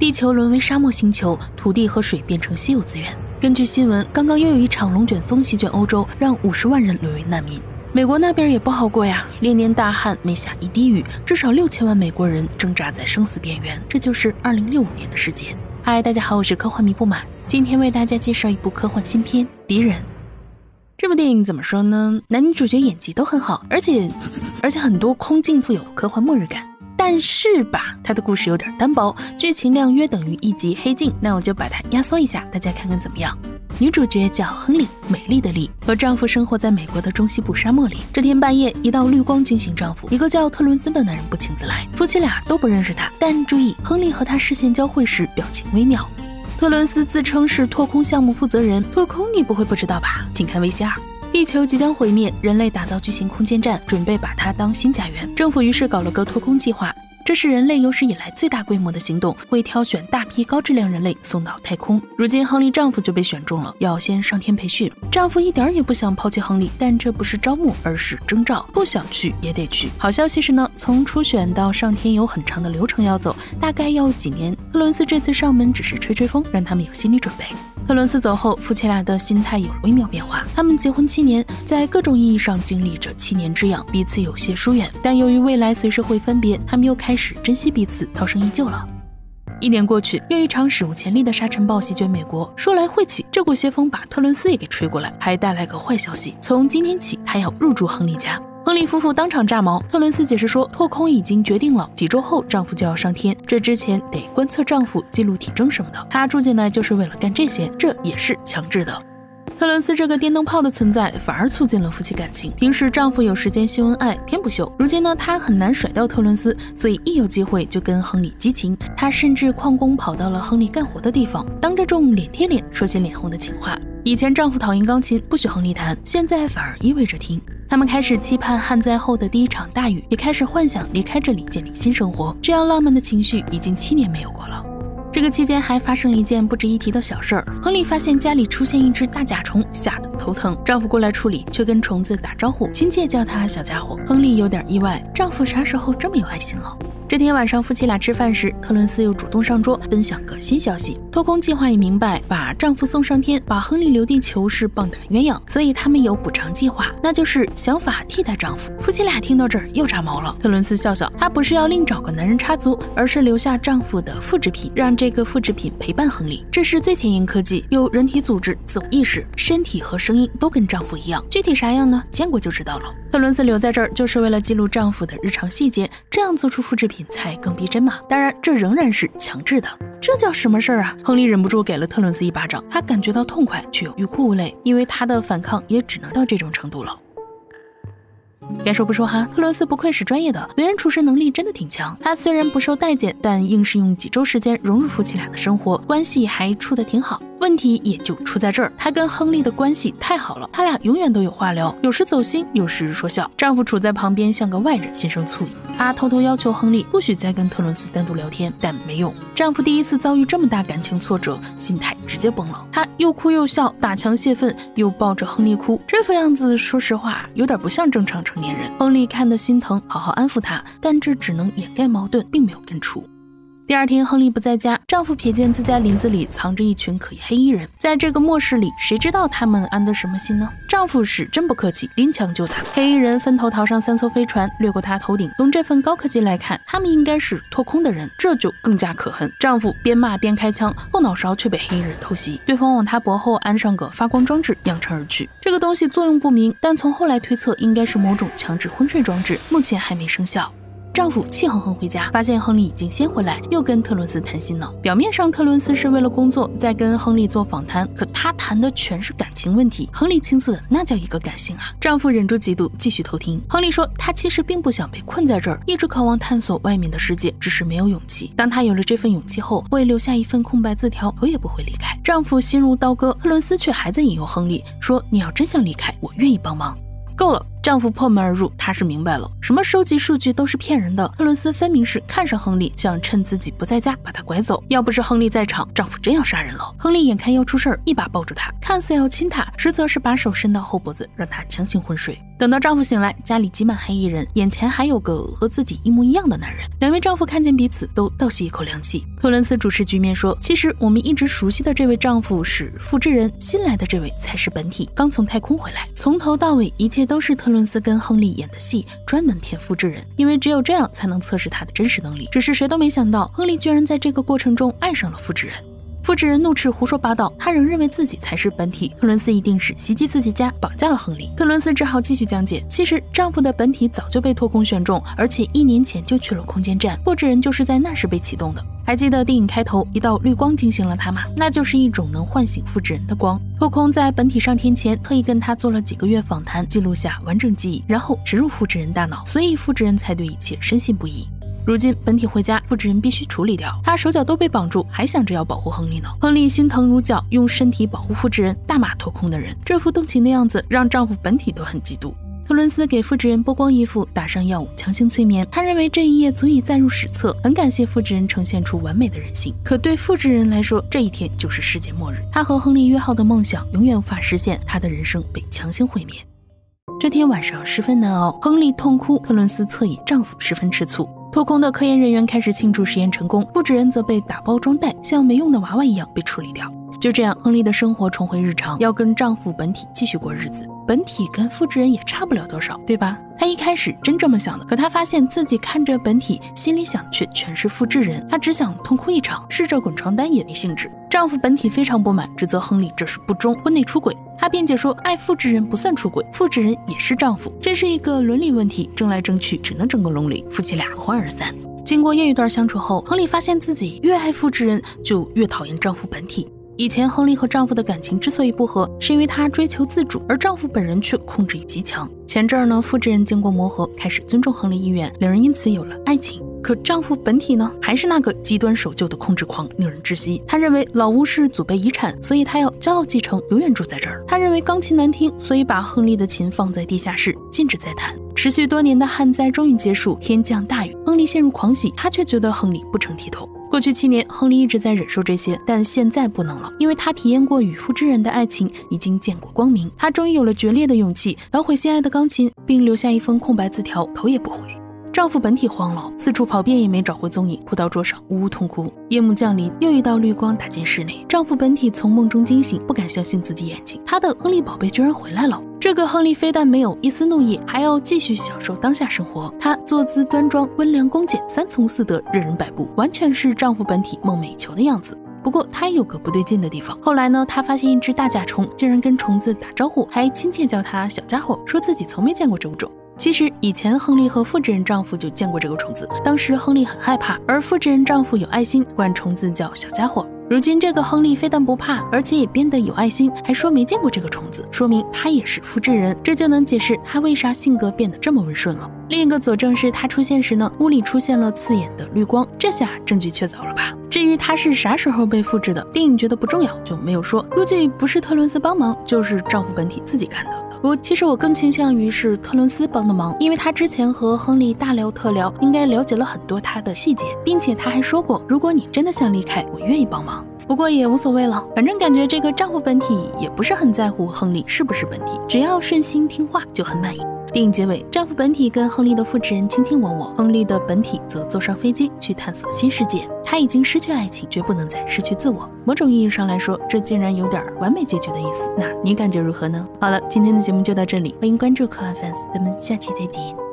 地球沦为沙漠星球，土地和水变成稀有资源。根据新闻，刚刚又有一场龙卷风席卷欧洲，让五十万人沦为难民。美国那边也不好过呀，连年大旱没下一滴雨，至少六千万美国人挣扎在生死边缘。这就是二零六五年的世界。嗨，大家好，我是科幻迷不满，今天为大家介绍一部科幻新片《敌人》。这部电影怎么说呢？男女主角演技都很好，而且而且很多空镜富有科幻末日感。但是吧，它的故事有点单薄，剧情量约等于一集《黑镜》，那我就把它压缩一下，大家看看怎么样？女主角叫亨利，美丽的丽，和丈夫生活在美国的中西部沙漠里。这天半夜，一道绿光惊醒丈夫，一个叫特伦斯的男人不请自来，夫妻俩都不认识他。但注意，亨利和他视线交汇时表情微妙。特伦斯自称是拓空项目负责人，拓空你不会不知道吧？请看 VC 二。地球即将毁灭，人类打造巨型空间站，准备把它当新家园。政府于是搞了个拓空计划，这是人类有史以来最大规模的行动，会挑选大批高质量人类送到太空。如今亨利丈夫就被选中了，要先上天培训。丈夫一点儿也不想抛弃亨利，但这不是招募，而是征召，不想去也得去。好消息是呢，从初选到上天有很长的流程要走，大概要几年。特伦斯这次上门只是吹吹风，让他们有心理准备。特伦斯走后，夫妻俩的心态有了微妙变化。他们结婚七年，在各种意义上经历着七年之痒，彼此有些疏远。但由于未来随时会分别，他们又开始珍惜彼此，涛声依旧了。一年过去，又一场史无前例的沙尘暴席卷美国。说来晦气，这股邪风把特伦斯也给吹过来，还带来个坏消息：从今天起，他要入住亨利家。亨利夫妇当场炸毛。特伦斯解释说，拓空已经决定了，几周后丈夫就要上天，这之前得观测丈夫、记录体征什么的。她住进来就是为了干这些，这也是强制的。特伦斯这个电灯泡的存在，反而促进了夫妻感情。平时丈夫有时间秀恩爱，偏不秀。如今呢，他很难甩掉特伦斯，所以一有机会就跟亨利激情。他甚至旷工跑到了亨利干活的地方，当着众脸贴脸说些脸红的情话。以前丈夫讨厌钢琴，不许亨利弹，现在反而意味着听。他们开始期盼旱灾后的第一场大雨，也开始幻想离开这里建立新生活。这样浪漫的情绪已经七年没有过了。这个期间还发生了一件不值一提的小事儿：亨利发现家里出现一只大甲虫，吓得头疼。丈夫过来处理，却跟虫子打招呼，亲切叫他小家伙。亨利有点意外，丈夫啥时候这么有爱心了？这天晚上，夫妻俩吃饭时，特伦斯又主动上桌分享个新消息：托空计划已明白，把丈夫送上天，把亨利留地球是棒打鸳鸯，所以他们有补偿计划，那就是想法替代丈夫。夫妻俩听到这儿又炸毛了。特伦斯笑笑，他不是要另找个男人插足，而是留下丈夫的复制品，让这个复制品陪伴亨利。这是最前沿科技，有人体组织、自我意识、身体和声音都跟丈夫一样。具体啥样呢？见过就知道了。特伦斯留在这儿就是为了记录丈夫的日常细节，这样做出复制品。才更逼真嘛！当然，这仍然是强制的。这叫什么事儿啊？亨利忍不住给了特伦斯一巴掌，他感觉到痛快，却又欲哭无泪，因为他的反抗也只能到这种程度了。该说不说哈，特伦斯不愧是专业的，为人处事能力真的挺强。他虽然不受待见，但硬是用几周时间融入夫妻俩的生活，关系还处得挺好。问题也就出在这儿，她跟亨利的关系太好了，他俩永远都有话聊，有时走心，有时说笑。丈夫处在旁边像个外人，心生醋意。她偷偷要求亨利不许再跟特伦斯单独聊天，但没用。丈夫第一次遭遇这么大感情挫折，心态直接崩了。他又哭又笑，打墙泄愤，又抱着亨利哭，这副样子，说实话有点不像正常成年人。亨利看得心疼，好好安抚她，但这只能掩盖矛盾，并没有根除。第二天，亨利不在家，丈夫瞥见自家林子里藏着一群可疑黑衣人，在这个末世里，谁知道他们安的什么心呢？丈夫是真不客气，拎枪就打。黑衣人分头逃上三艘飞船，掠过他头顶。从这份高科技来看，他们应该是脱空的人，这就更加可恨。丈夫边骂边开枪，后脑勺却被黑衣人偷袭，对方往他脖后安上个发光装置，扬长而去。这个东西作用不明，但从后来推测，应该是某种强制昏睡装置，目前还没生效。丈夫气哼哼回家，发现亨利已经先回来，又跟特伦斯谈心呢。表面上特伦斯是为了工作，在跟亨利做访谈，可他谈的全是感情问题。亨利倾诉的那叫一个感性啊！丈夫忍住嫉妒，继续偷听。亨利说，他其实并不想被困在这儿，一直渴望探索外面的世界，只是没有勇气。当他有了这份勇气后，会留下一份空白字条，头也不会离开。丈夫心如刀割，特伦斯却还在引诱亨利说：“你要真想离开，我愿意帮忙。”够了。丈夫破门而入，她是明白了，什么收集数据都是骗人的。特伦斯分明是看上亨利，想趁自己不在家把他拐走。要不是亨利在场，丈夫真要杀人了。亨利眼看要出事儿，一把抱住她，看似要亲她，实则是把手伸到后脖子，让她强行昏睡。等到丈夫醒来，家里挤满黑衣人，眼前还有个和自己一模一样的男人。两位丈夫看见彼此，都倒吸一口凉气。特伦斯主持局面说：“其实我们一直熟悉的这位丈夫是复制人，新来的这位才是本体，刚从太空回来。从头到尾，一切都是特伦斯跟亨利演的戏，专门骗复制人，因为只有这样才能测试他的真实能力。只是谁都没想到，亨利居然在这个过程中爱上了复制人。”复制人怒斥胡说八道，他仍认为自己才是本体。特伦斯一定是袭击自己家，绑架了亨利。特伦斯只好继续讲解：其实丈夫的本体早就被托空选中，而且一年前就去了空间站。复制人就是在那时被启动的。还记得电影开头一道绿光惊醒了他吗？那就是一种能唤醒复制人的光。托空在本体上天前，特意跟他做了几个月访谈，记录下完整记忆，然后植入复制人大脑，所以复制人才对一切深信不疑。如今本体回家，复制人必须处理掉。他手脚都被绑住，还想着要保护亨利呢。亨利心疼如绞，用身体保护复制人，大骂脱空的人。这副动情的样子，让丈夫本体都很嫉妒。特伦斯给复制人剥光衣服，打上药物，强行催眠。他认为这一夜足以载入史册，很感谢复制人呈现出完美的人性。可对复制人来说，这一天就是世界末日。他和亨利约好的梦想永远无法实现，他的人生被强行毁灭。这天晚上十分难熬，亨利痛哭，特伦斯侧倚，丈夫十分吃醋。脱空的科研人员开始庆祝实验成功，复制人则被打包装袋，像没用的娃娃一样被处理掉。就这样，亨利的生活重回日常，要跟丈夫本体继续过日子。本体跟复制人也差不了多少，对吧？她一开始真这么想的，可她发现自己看着本体，心里想却全是复制人。她只想痛哭一场，试着滚床单也没兴致。丈夫本体非常不满，指责亨利这是不忠，婚内出轨。他辩解说，爱复制人不算出轨，复制人也是丈夫，这是一个伦理问题，争来争去只能争个拢里，夫妻俩欢而散。经过又一段相处后，亨利发现自己越爱复制人，就越讨厌丈夫本体。以前亨利和丈夫的感情之所以不和，是因为她追求自主，而丈夫本人却控制欲极强。前阵儿呢，复制人经过磨合，开始尊重亨利意愿，两人因此有了爱情。可丈夫本体呢，还是那个极端守旧的控制狂，令人窒息。他认为老屋是祖辈遗产，所以他要骄傲继承，永远住在这儿。他认为钢琴难听，所以把亨利的琴放在地下室，禁止再弹。持续多年的旱灾终于结束，天降大雨，亨利陷入狂喜，他却觉得亨利不成体统。过去七年，亨利一直在忍受这些，但现在不能了，因为他体验过与复制人的爱情，已经见过光明。他终于有了决裂的勇气，捣毁心爱的钢琴，并留下一封空白字条，头也不回。丈夫本体慌了，四处跑遍也没找回踪影，扑到桌上呜呜痛哭。夜幕降临，又一道绿光打进室内，丈夫本体从梦中惊醒，不敢相信自己眼睛，他的亨利宝贝居然回来了。这个亨利非但没有一丝怒意，还要继续享受当下生活。他坐姿端庄，温良恭俭，三从四德，任人摆布，完全是丈夫本体梦寐以求的样子。不过他有个不对劲的地方，后来呢，他发现一只大甲虫竟然跟虫子打招呼，还亲切叫它小家伙，说自己从没见过这物种。其实以前亨利和复制人丈夫就见过这个虫子，当时亨利很害怕，而复制人丈夫有爱心，管虫子叫小家伙。如今这个亨利非但不怕，而且也变得有爱心，还说没见过这个虫子，说明他也是复制人，这就能解释他为啥性格变得这么温顺了。另一个佐证是他出现时呢，屋里出现了刺眼的绿光，这下证据确凿了吧？至于他是啥时候被复制的，电影觉得不重要，就没有说，估计不是特伦斯帮忙，就是丈夫本体自己看的。不，其实我更倾向于是特伦斯帮的忙，因为他之前和亨利大聊特聊，应该了解了很多他的细节，并且他还说过，如果你真的想离开，我愿意帮忙。不过也无所谓了，反正感觉这个丈夫本体也不是很在乎亨利是不是本体，只要顺心听话就很满意。电影结尾，丈夫本体跟亨利的复制人卿卿我我，亨利的本体则坐上飞机去探索新世界。他已经失去爱情，绝不能再失去自我。某种意义上来说，这竟然有点完美结局的意思。那你感觉如何呢？好了，今天的节目就到这里，欢迎关注科幻 fans，咱们下期再见。